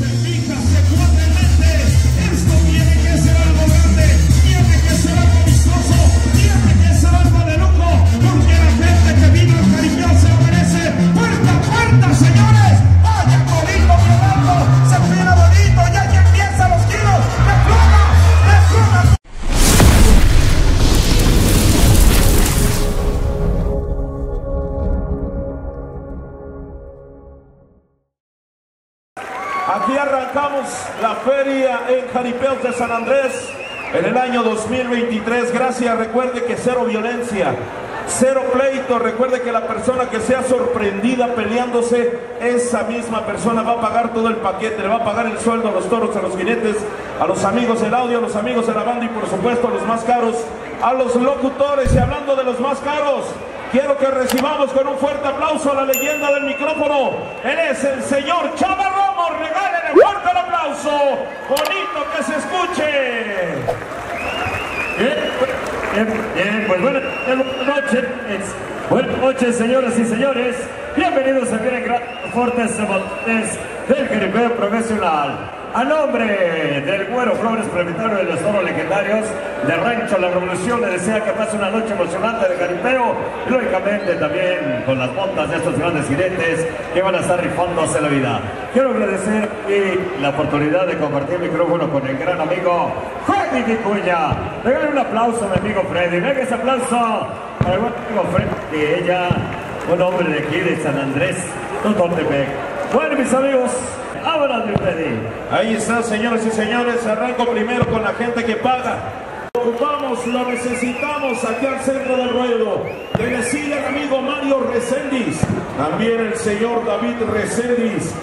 se 2023. Gracias, recuerde que cero violencia, cero pleito. Recuerde que la persona que sea sorprendida peleándose, esa misma persona va a pagar todo el paquete, le va a pagar el sueldo a los toros, a los jinetes, a los amigos del audio, a los amigos de la banda y por supuesto a los más caros, a los locutores. Y hablando de los más caros, Quiero que recibamos con un fuerte aplauso a la leyenda del micrófono. Él es el señor Chava Romo. Regálele fuerte el aplauso. Bonito que se escuche. Bien, bien, bien, pues buenas, buenas noches. Buenas noches, señoras y señores. Bienvenidos a Bien Gran Fortes Deportes del Caribeo Profesional. A nombre del Güero Flores, propietario de los toros legendarios de Rancho La Revolución, le desea que pase una noche emocionante de caripeo y lógicamente también con las montas de estos grandes jinetes que van a estar rifándose la vida. Quiero agradecer y la oportunidad de compartir el micrófono con el gran amigo Freddy Vicuña. Regale un aplauso a mi amigo Freddy. Venga ese aplauso para el amigo Freddy, que ella, un hombre de aquí de San Andrés, Totontepec. Bueno, mis amigos, mi Freddy. Ahí está, señoras y señores. Arranco primero con la gente que paga. Lo ocupamos, lo necesitamos aquí al centro del ruedo. Que le el amigo Mario Reséndiz. También el señor David Reséndiz.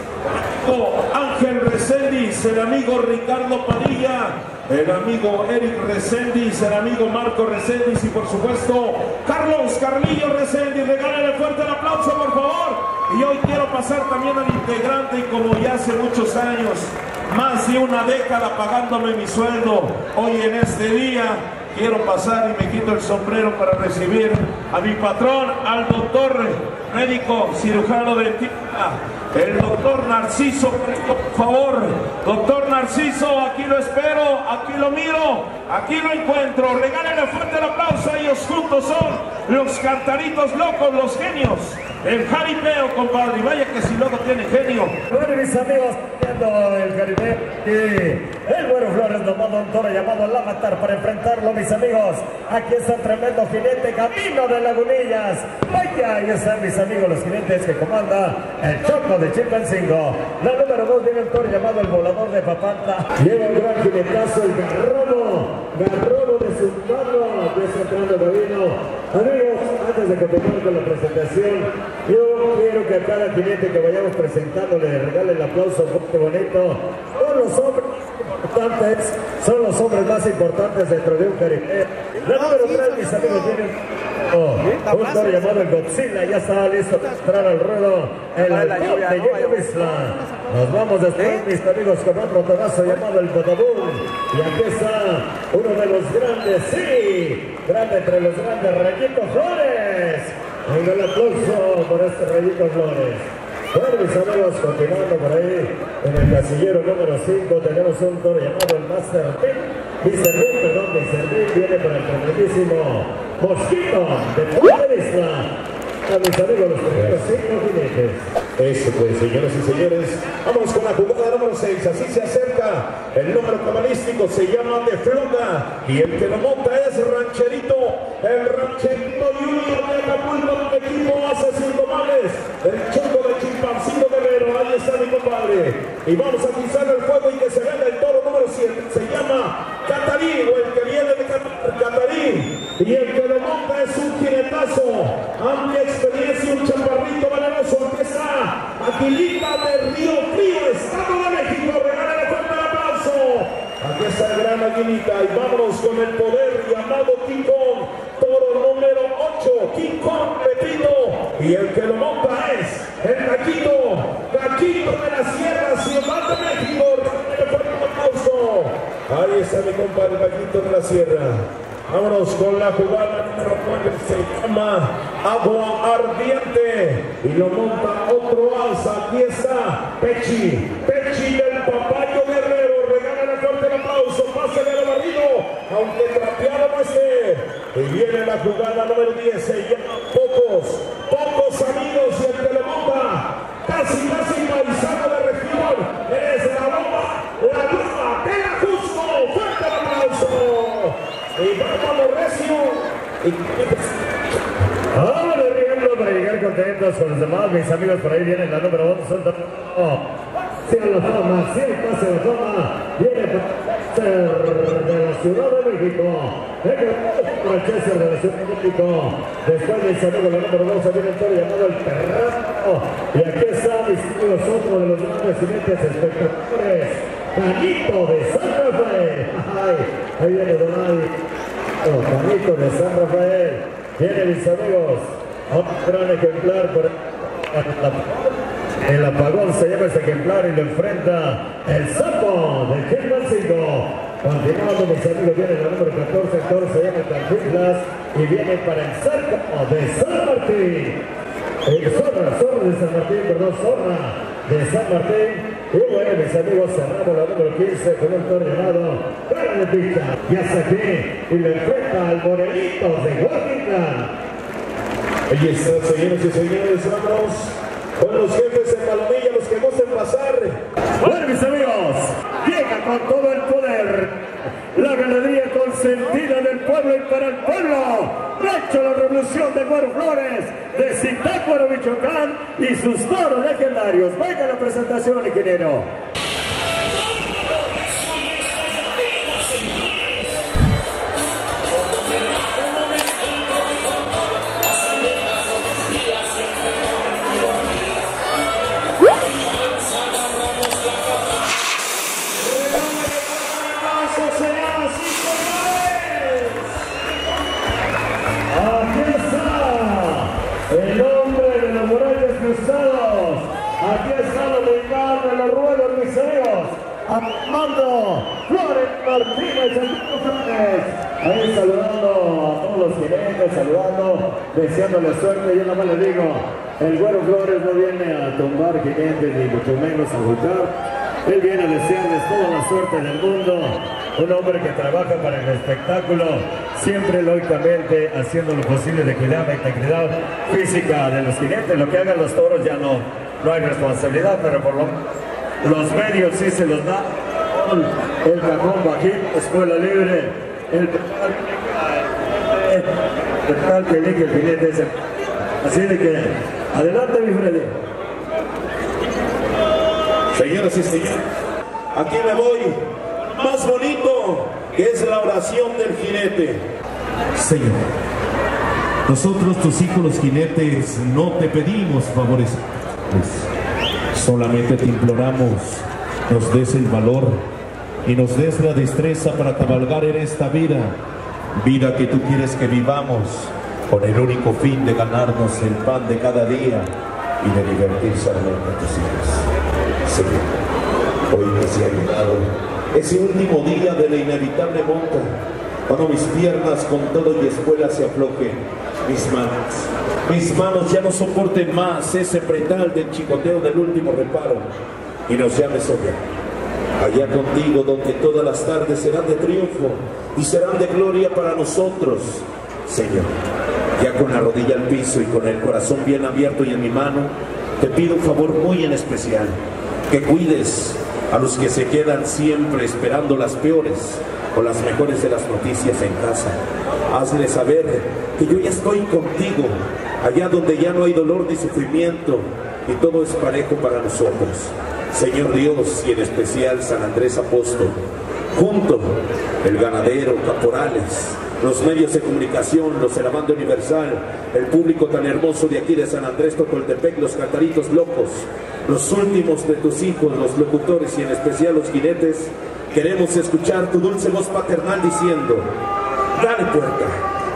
Ángel Reséndiz, el amigo Ricardo Padilla, el amigo Eric Reséndiz, el amigo Marco Reséndiz y por supuesto Carlos Carlillo Reséndiz. Regálale fuerte el aplauso, por favor. Y hoy quiero pasar también al integrante como ya hace muchos años, más de una década pagándome mi sueldo, hoy en este día quiero pasar y me quito el sombrero para recibir a mi patrón, al doctor médico cirujano dentista, el doctor Narciso, por favor, doctor Narciso, aquí lo espero, aquí lo miro, aquí lo encuentro, regálenle fuerte el aplauso, ellos juntos son los cantaritos locos, los genios, el jaripeo, compadre, y vaya que si loco tiene genio. Bueno, mis amigos, viendo el Caribe y el Güero Flores nos manda un toro llamado El Avatar para enfrentarlo, mis amigos. Aquí está el tremendo jinete camino de Lagunillas. Vaya, ahí están mis amigos los jinetes que comanda el Choco de Chilpancingo. La número dos viene un toro llamado El Volador de Papanta. Lleva un gran jinetazo, el Garrobo. Garrobo de su mano, de ese tramo de vino. Amigos, antes de continuar con la presentación, yo quiero que a cada jinete que vayamos presentando le regale el aplauso fuerte bonito. Son los hombres importantes, son los hombres más importantes dentro de un Caribe. La número 3, mis amigos, tienen un toro llamado el Godzilla, ya está listo para entrar al ruedo el halcón de Diego Isla. Nos vamos después, mis amigos, con otro torazo llamado el Bodabún. Y aquí está uno de los grandes, sí, grande entre los grandes, Rayito Flores. Venga el aplauso por este Rayito Flores. Bueno, mis amigos, continuando por ahí, en el casillero número 5 tenemos un toro llamado el Master Beat. Beat, perdón. Beat viene por el tremendísimo Mosquito de Puerto Isla. A mis amigos, los primeros jinetes. Eso pues, señoras y señores, vamos con la jugada número 6, así se acerca, el número cabalístico se llama De Flota y el que lo monta es Rancherito, el Rancherito Junior de Acapulco, del equipo hace cinco males, el choco de Chimpancito Guerrero, ahí está mi compadre, y vamos a pisar el fuego y que se venda el toro número 7, se llama Catarí, o el que viene de Cat- Catarí, y el que lo monta es un jinetazo, amplia experiencia, un chaparrito valeroso, aquí está Aquilita de Río Frío, Estado de México, regálale fuerte el aplauso. Aquí está el gran Aguilita y vámonos con el poder llamado King Kong, toro número 8, King Kong, repito, y el que lo monta es a mi compadre Paquito de la Sierra. Vámonos con la jugada número 9, se llama Agua Ardiente y lo monta otro alza, pieza Pechi, Pechi del papayo guerrero, regala el fuerte el aplauso, pase de barrido, aunque trapeado no esté. Y viene la jugada número 10, se llama Pocos, con los demás, mis amigos por ahí vienen la número 11, son oh, sí, la fama, sí, pase la fama, viene de la Ciudad de México, Manchester de la Ciudad de México, después mis amigos la número 12 viene el toro llamado el Terrano, y aquí está mis amigos otro de los grandes jinetes espectaculares, Canito de San Rafael, ay, ahí viene Donald, oh, de San Rafael, viene mis amigos, un gran ejemplar por el apagón se llama ese ejemplar y lo enfrenta el sapo de Gilman 5. Continuando mis amigos, viene la número 14, el toro se llama Cantinflas y viene para el saco de San Martín. El zorra, zorra de San Martín, perdón, zorra de San Martín. Y bueno, mis amigos, cerramos la número 15 con un toro llamado Cara de Picha. Ya saqué y lo enfrenta al Morelito de Guadalajara. Ahí está, señores y señores, vamos con los jefes en Palomilla, los que gusten pasar. Bueno, mis amigos, llega con todo el poder la ganadería consentida del pueblo y para el pueblo. Ha hecho la revolución de Güero Flores, de Zitácuaro, Michoacán y sus toros legendarios. Venga la presentación, ingeniero. Martínez, saludando a todos los gerentes, saludando, deseándole suerte. Yo nada más le digo, el güero Flores no viene a tumbar clientes ni mucho menos a golpear. Él viene a desearles toda la suerte del mundo. Un hombre que trabaja para el espectáculo, siempre lógicamente haciendo lo posible de cuidar la integridad física de los jinetes. Lo que hagan los toros ya no, no hay responsabilidad, pero por lo los medios sí se los da. El cajón bajín, escuela libre, el el tal que elige el jinete ese. Así de que, adelante mi Freddy. Señoras y señores, aquí me voy. Más bonito que es la oración del jinete. Señor, nosotros tus hijos los jinetes no te pedimos favores, pues, solamente te imploramos nos des el valor y nos des la destreza para cabalgar en esta vida, vida que tú quieres que vivamos con el único fin de ganarnos el pan de cada día y de divertir solamente a tus hijos. Señor, hoy se ha llegado ese último día de la inevitable monta, cuando mis piernas con todo y escuela se aflojen, mis manos, mis manos ya no soporten más ese pretal del chicoteo del último reparo y nos llames sobre allá contigo donde todas las tardes serán de triunfo y serán de gloria para nosotros, Señor. Ya con la rodilla al piso y con el corazón bien abierto y en mi mano, te pido un favor muy en especial, que cuides a los que se quedan siempre esperando las peores o las mejores de las noticias en casa. Hazle saber que yo ya estoy contigo, allá donde ya no hay dolor ni sufrimiento y todo es parejo para nosotros. Señor Dios y en especial San Andrés Apóstol, junto el ganadero, caporales, los medios de comunicación, los de universal, el público tan hermoso de aquí de San Andrés, Totoltepec, los cantaritos locos, los últimos de tus hijos, los locutores y en especial los jinetes, queremos escuchar tu dulce voz paternal diciendo, dale puerta,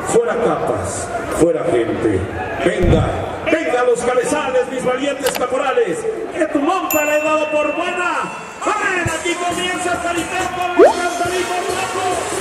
fuera capas, fuera gente, venga, venga los cabezales, mis valientes caporales, que tu monta le he dado por buena. ¡Ven! Aquí comienza el caricel con los cantaritos locos.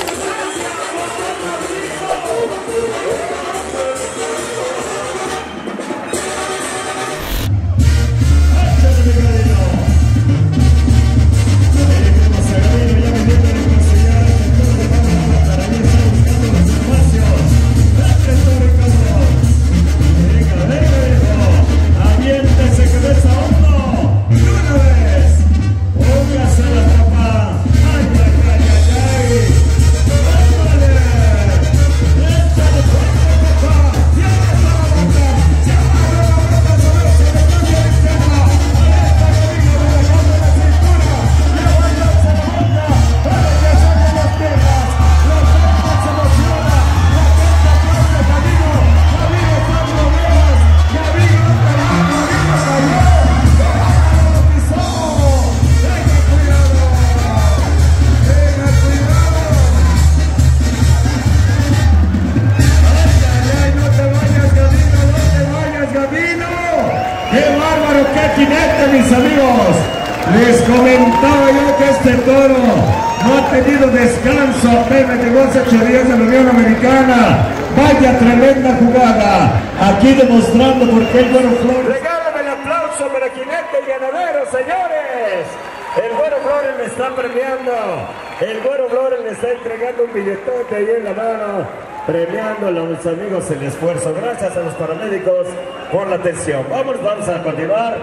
Regálame el aplauso para Jinete Ganadero, señores. El Bueno Flores me está premiando. El Bueno Flores le está entregando un billetote ahí en la mano, premiándolo a mis amigos el esfuerzo. Gracias a los paramédicos por la atención. Vamos, vamos a continuar.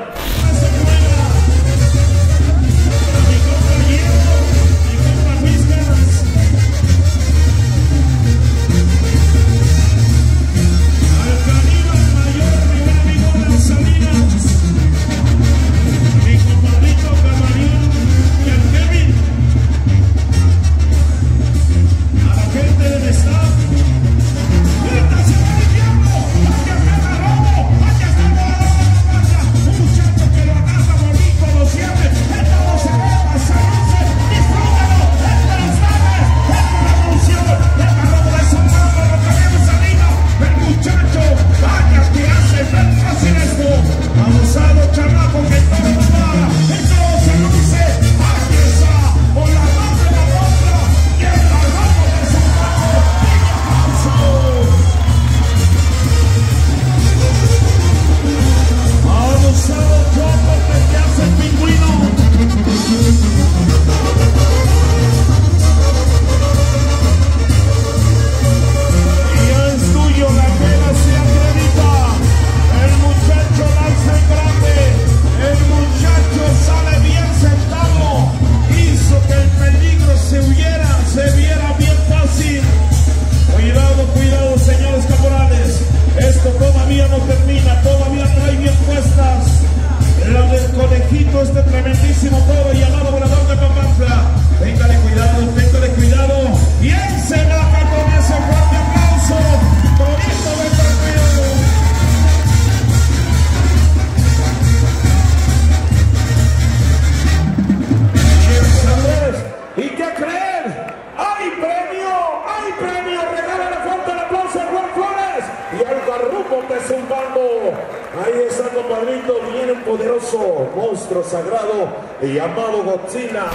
compadrito, viene un poderoso monstruo sagrado llamado Godzilla.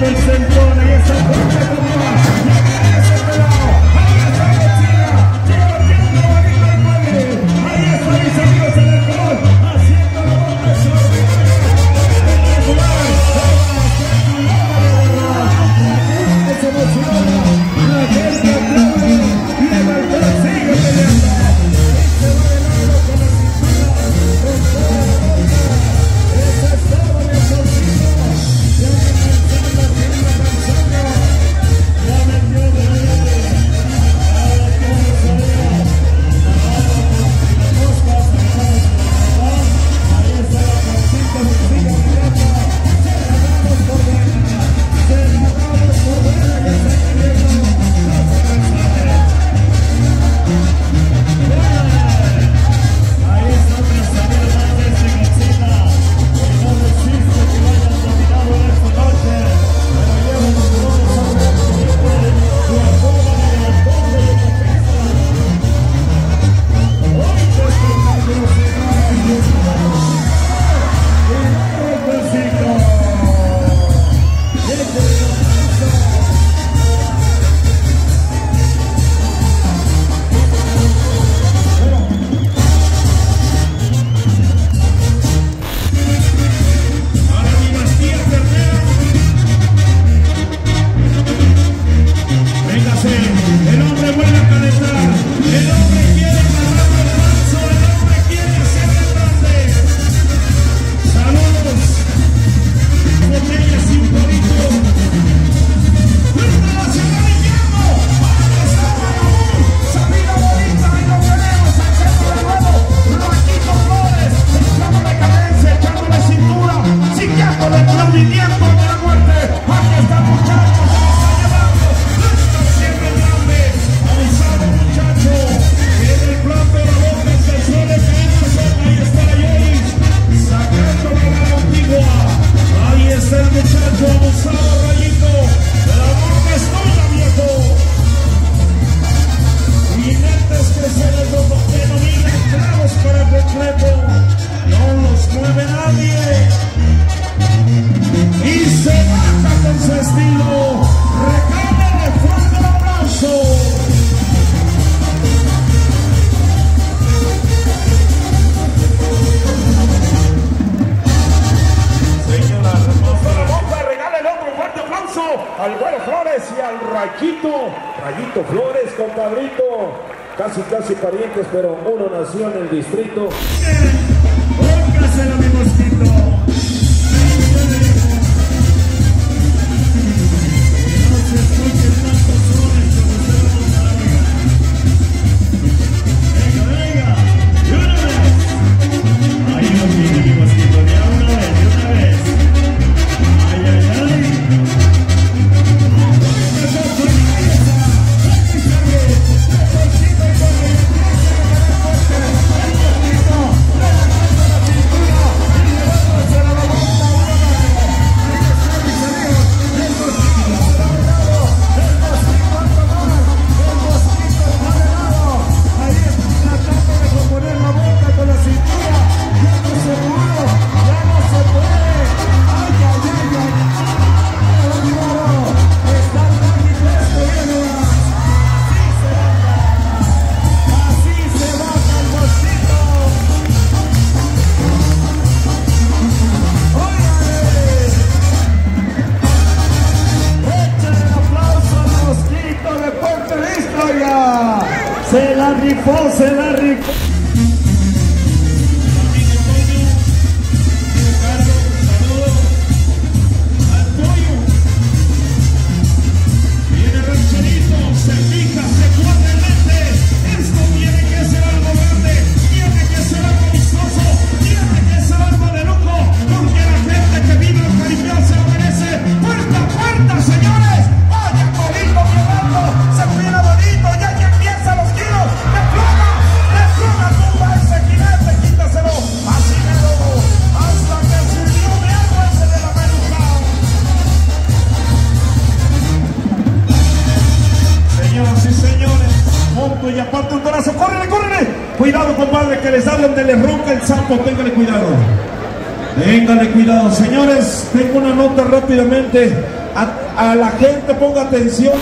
del centro. distrito. rifó, se la. les hablan de le ronca el sapo, ténganle cuidado. Ténganle cuidado. Señores, tengo una nota rápidamente. A la gente ponga atención.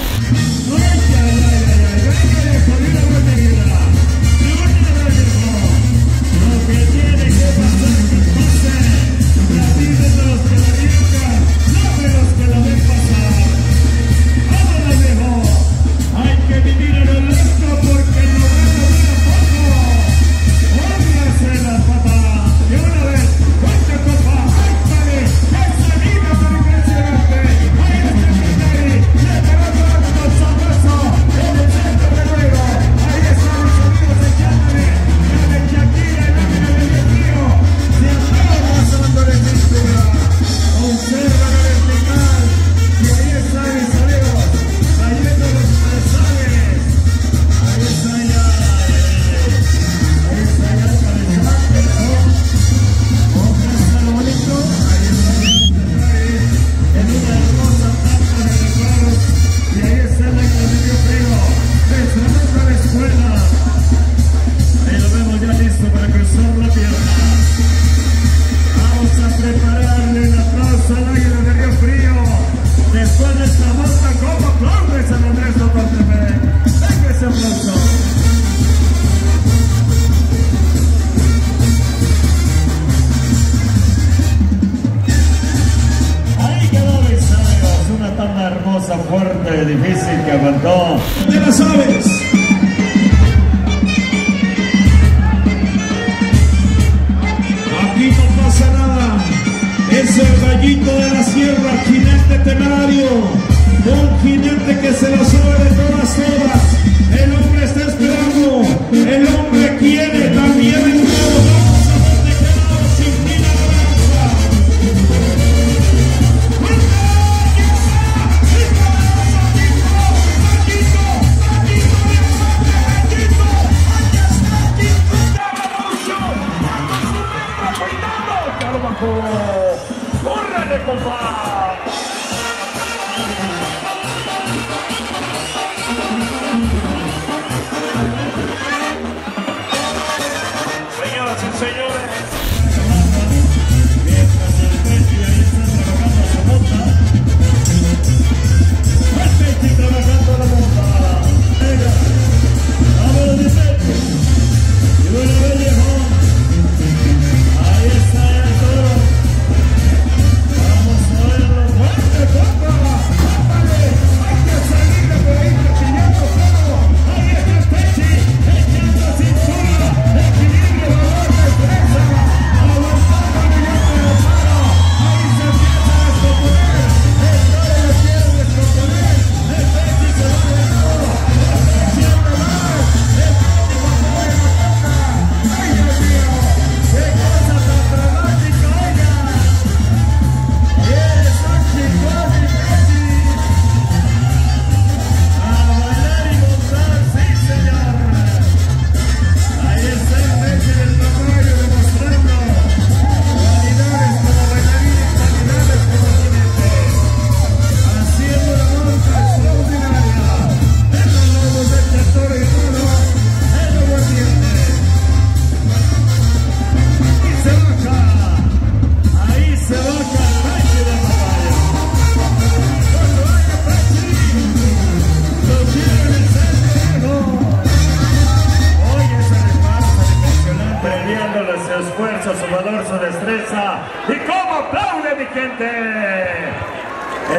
Su valor, su destreza. ¿Y cómo aplaude mi gente?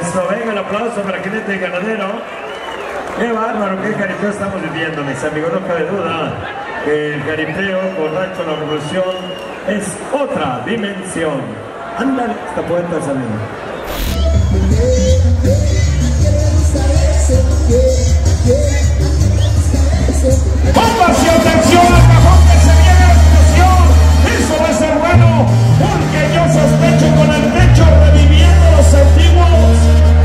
Esto, venga el aplauso para Jinete Ganadero. Qué bárbaro, qué jaripeo estamos viviendo, mis amigos. No cabe duda que el jaripeo con Rancho La Revolución es otra dimensión. Ándale, esta puerta saliendo. Póngase atención al cajón porque yo sospecho con el techo reviviendo los antiguos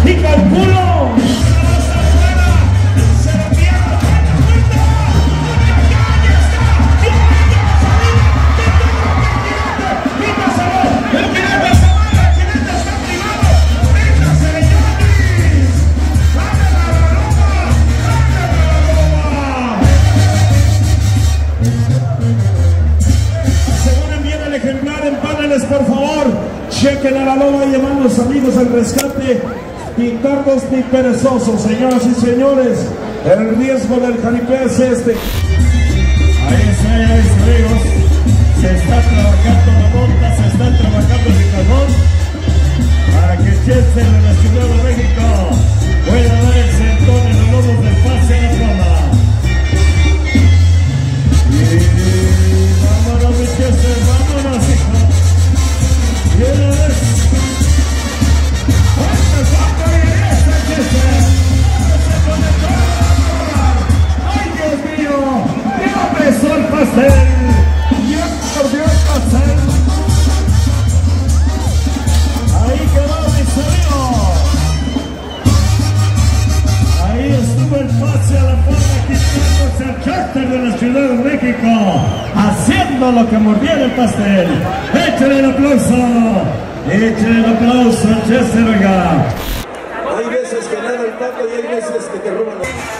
y calculo. Chequen a la loma y llevan los amigos al rescate. Pintardos ni perezosos, señoras y señores. El riesgo del jaripeo es este. Ahí está, ya mis amigos. Se está trabajando la monta, se está trabajando el cajón para que Chester de la Ciudad de México pueda pastel! ¡Ya mordió el pastel! Ahí quedó mis amigos. Ahí estuvo el pase a la forma quitándose el charter de la Ciudad de México, haciendo lo que mordiera el pastel. Échale el aplauso. Échale el aplauso a Chester. Hay veces que nada el pato y hay veces que te roban los...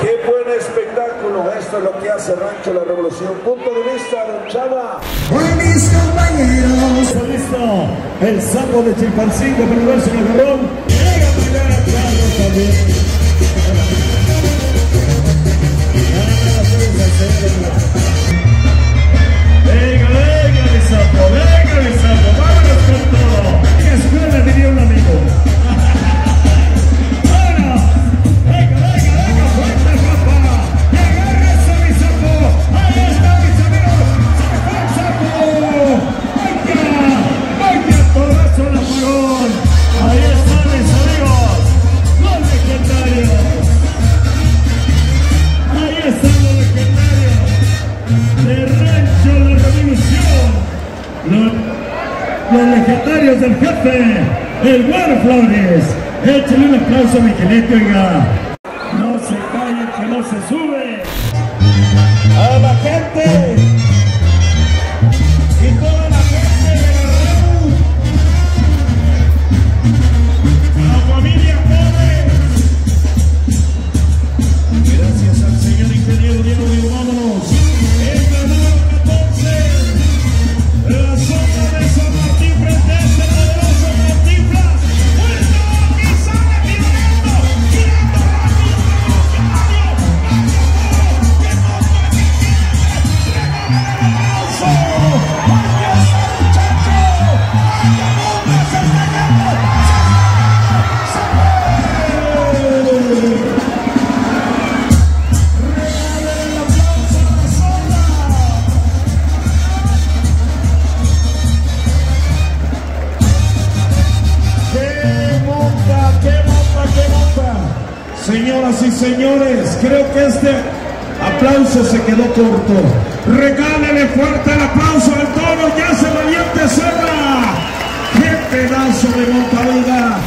¡Qué buen espectáculo! Esto es lo que hace Rancho La Revolución. Punto de vista, don Chava. mis compañeros. Está listo el sapo de Chilpancingo para en el jarrón. Llega a bailar a Carlos también. Venga, venga, mi sapo, venga, mi sapo, vámonos con todo. En escuela diría un amigo. Legendarios del jefe, el Güero Flores. Échale un aplauso a mi jinete, oiga. No se calle que no se sube. A la gente. Señores, creo que este aplauso se quedó corto. Regálele fuerte el aplauso al toro, ya se valiente Serra. ¡Qué pedazo de montadura!